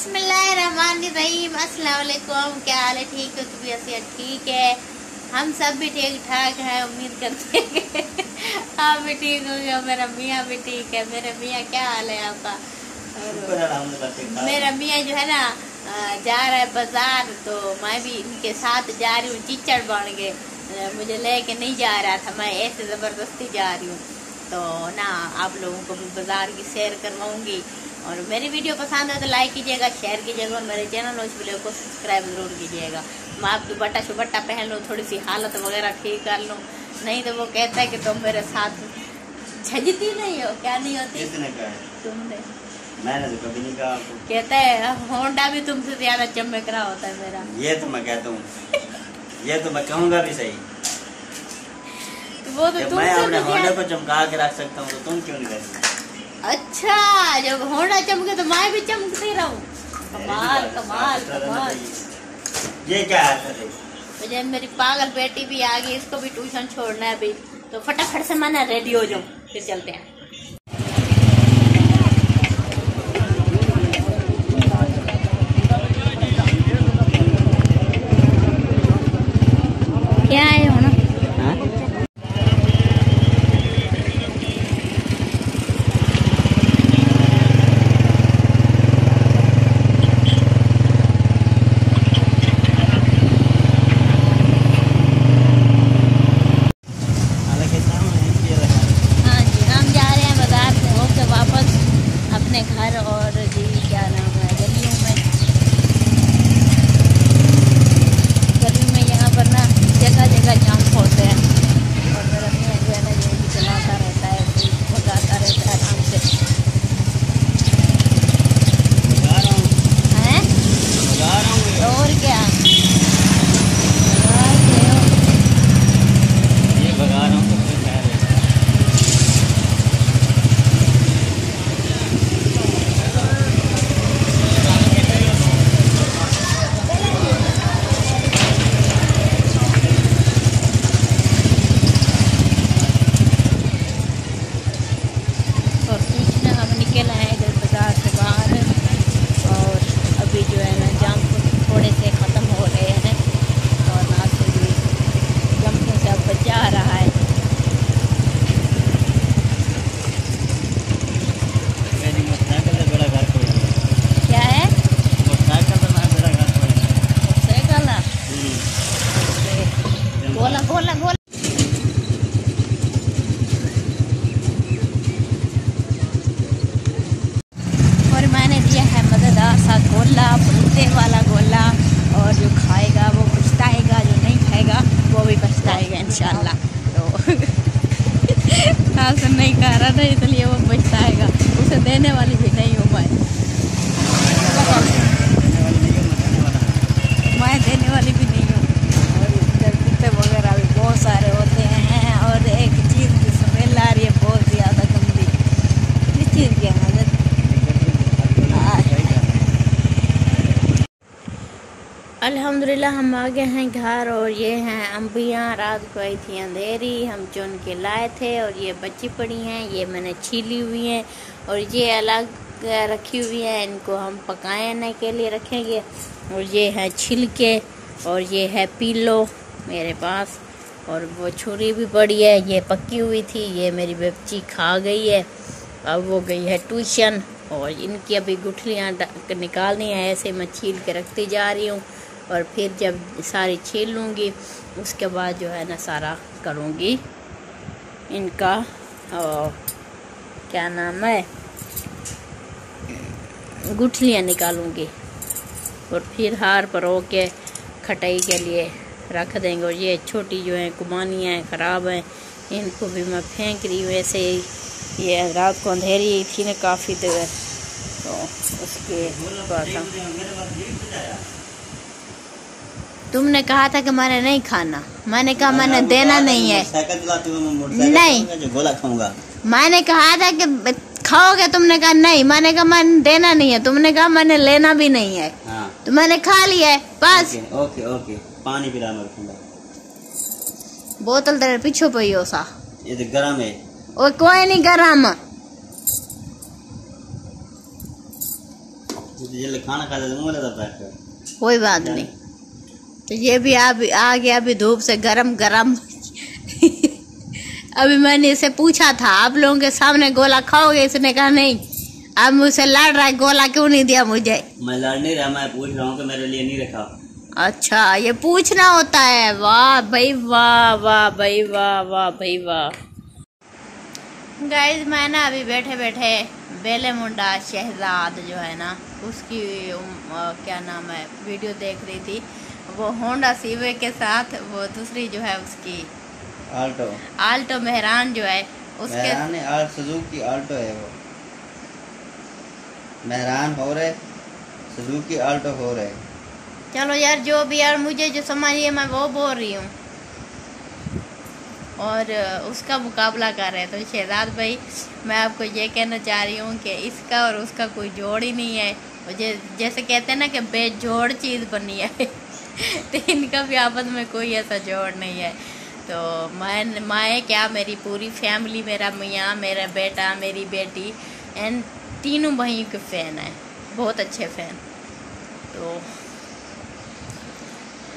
बिस्मिल्लाहिर्रहमानिर्रहीम। अस्सलाम वालेकुम क्या हाल है? ठीक हो? तुम ऐसे ठीक है? हम सब भी ठीक ठाक है उम्मीद करते हैं। आप भी ठीक होंगे और मेरा मियाँ भी ठीक है। मेरे मियाँ क्या हाल है आपका? और मेरा मियाँ जो है ना जा रहा है बाज़ार तो मैं भी इनके साथ जा रही हूँ चिचड़ बन के। अ, मुझे लेके नहीं जा रहा था मैं ऐसे ज़बरदस्ती जा रही हूँ। तो ना आप लोगों को मैं बाज़ार की सैर करवाऊँगी। और मेरी वीडियो पसंद है तो लाइक कीजिएगा शेयर कीजिएगा और मेरे चैनल और इस वीडियो को सब्सक्राइब ज़रूर कीजिएगा। मैं आपकी बट्टा शुबट्टा पहन लूँ थोड़ी सी हालत वगैरह ठीक कर लूँ। नहीं तो वो कहता है कि तुम मेरे साथ झजती नहीं हो क्या नहीं होती? कहा तुमने। मैंने तो कभी नहीं कहा आपको। कहता है होंडा भी तुमसे ज़्यादा चमक रहा होता है मेरा। ये तो मैं कहता हूँ। ये तो मैं कहूँगा भी सही। तो वो तो मैं अपने होंडे को चमका के रख सकता हूँ तो तुम क्यों नहीं कर सकते? अच्छा जब होना चमके तो मैं भी चमकती रहूँ। कमाल कमाल कमाल। ये क्या है सर मुझे मेरी पागल बेटी भी आ गई इसको भी ट्यूशन छोड़ना है अभी तो फटाफट से मैंने रेडी हो जाऊँ फिर चलते हैं। रहा था इसलिए वो पछताएगा उसे देने वाली भी नहीं हूँ मैं देने वाली नहीं हूँ, मैं देने वाला हूँ। मैं देने वाली भी नहीं हूँ और इधर कुत्ते वगैरह भी बहुत सारे होते हैं और एक चीज़ की स्मेल आ रही है बहुत ज़्यादा गंदी किस चीज़ की है मदद अल्हम्दुलिल्लाह, हम आ गए हैं घर और ये हैं अम्बियाँ रात को आई थी अंधेरी, हम चुन के लाए थे और ये बच्ची पड़ी हैं, ये मैंने छीली हुई हैं और ये अलग रखी हुई हैं। इनको हम पकाने के लिए रखेंगे और ये है छिलके और ये है पीलो मेरे पास और वो छुरी भी पड़ी है, ये पकी हुई थी, ये मेरी बच्ची खा गई है। अब वो गई है ट्यूशन और इनकी अभी गुठलियाँ निकालनी है, ऐसे मैं छील के रखती जा रही हूँ। और फिर जब सारी छील लूँगी, उसके बाद जो है ना सारा करूँगी। इनका और क्या नाम है? गुठलियाँ निकालूँगी। और फिर हार परो के खटाई के लिए रख देंगे। और ये छोटी जो है, कुमानियाँ हैं, ख़राब हैं, इनको भी मैं फेंक रही हूँ ऐसे ही। ये रात को अंधेरी थी ना काफ़ी देर तो उसके बाद हम- तुमने कहा था कि मैंने नहीं खाना। मैंने कहा मैंने देना नहीं है। नहीं। गोला खाऊँगा। मैंने कहा था कि खाओगे तुमने कहा नहीं। मैंने कहा मैंने देना नहीं है। तुमने कहा मैंने लेना भी नहीं है। हाँ। तो मैंने खा लिया है बस। ओके ओके पानी पिला बोतल तेरे पीछे पई हो सा। ये तो गर्म है। ओ कोई नहीं गरम। जिसले खाना खाते थे मुँह लगा बैठ कोई बात नहीं। तो ये भी आ, आ गया अभी धूप से गरम गरम। अभी मैंने इसे पूछा था आप लोगों के सामने गोला खाओगे? इसने कहा नहीं अब मुझसे लड़ रहा है गोला क्यों नहीं दिया मुझे? मैं लड़ नहीं रहा मैं पूछ रहा हूँ कि मेरे लिए नहीं रखा। अच्छा ये पूछना होता है। वाह भाई वाह वाह भाई वाह वाह भाई वाह। गाइज़ मैं ना अभी बैठे बैठे बेले मुंडा शहजाद जो है ना उसकी क्या नाम है वीडियो देख रही थी। वो होंडा सीवे के साथ वो दूसरी जो है उसकी आल्टो आल्टो मेहरान जो है उसके मेहरान है आल सुजुकी आल्टो है वो। मेहरान हो रहे सुजुकी आल्टो हो रहे। चलो यार जो भी यार मुझे जो समझिए मैं वो बोल रही हूँ। और उसका मुकाबला कर रहे हैं। तो शहजाद भाई मैं आपको ये कहना चाह रही हूँ कि इसका और उसका कोई जोड़ ही नहीं है। जे, जैसे कहते हैं ना कि बेजोड़ चीज़ बनी है। तो इनका भी आपस में कोई ऐसा जोड़ नहीं है। तो मैं मैं क्या मेरी पूरी फैमिली मेरा मियाँ मेरा बेटा मेरी बेटी एंड तीनों भाइयों के फ़ैन है बहुत अच्छे फ़ैन। तो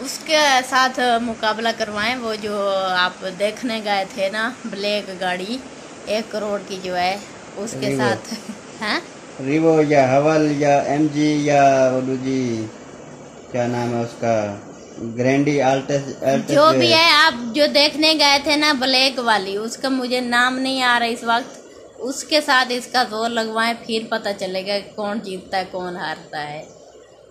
उसके साथ मुकाबला करवाएँ वो जो आप देखने गए थे ना ब्लैक गाड़ी एक करोड़ की जो है उसके साथ हैं? रिवो या हवल या एमजी या दूजी क्या नाम है उसका? ग्रैंडी आल्टस जो भी है आप जो देखने गए थे ना ब्लैक वाली उसका मुझे नाम नहीं आ रहा इस वक्त। उसके साथ इसका ज़ोर लगवाएँ फिर पता चलेगा कौन जीतता है कौन हारता है।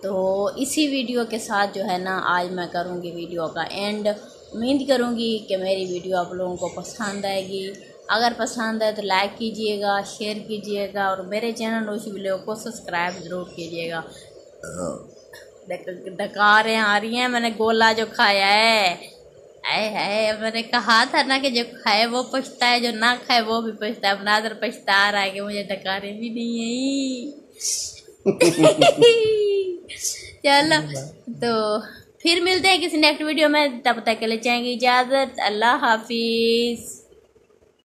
तो इसी वीडियो के साथ जो है ना आज मैं करूँगी वीडियो का एंड उम्मीद करूँगी कि मेरी वीडियो आप लोगों को पसंद आएगी। अगर पसंद है तो लाइक कीजिएगा शेयर कीजिएगा और मेरे चैनल उस वीडियो को सब्सक्राइब ज़रूर कीजिएगा। डक- डकारें आ रही हैं, मैंने गोला जो खाया है। आए है मैंने कहा था ना कि जो खाए वो पछता है, जो ना खाए वो भी पछता है। अपना अदर पछता रहा है कि मुझे डकारे भी नहीं है। चलो तो फिर मिलते हैं किसी नेक्स्ट वीडियो में। तब तक के लिए चाहेंगे इजाज़त, अल्लाह हाफिज़।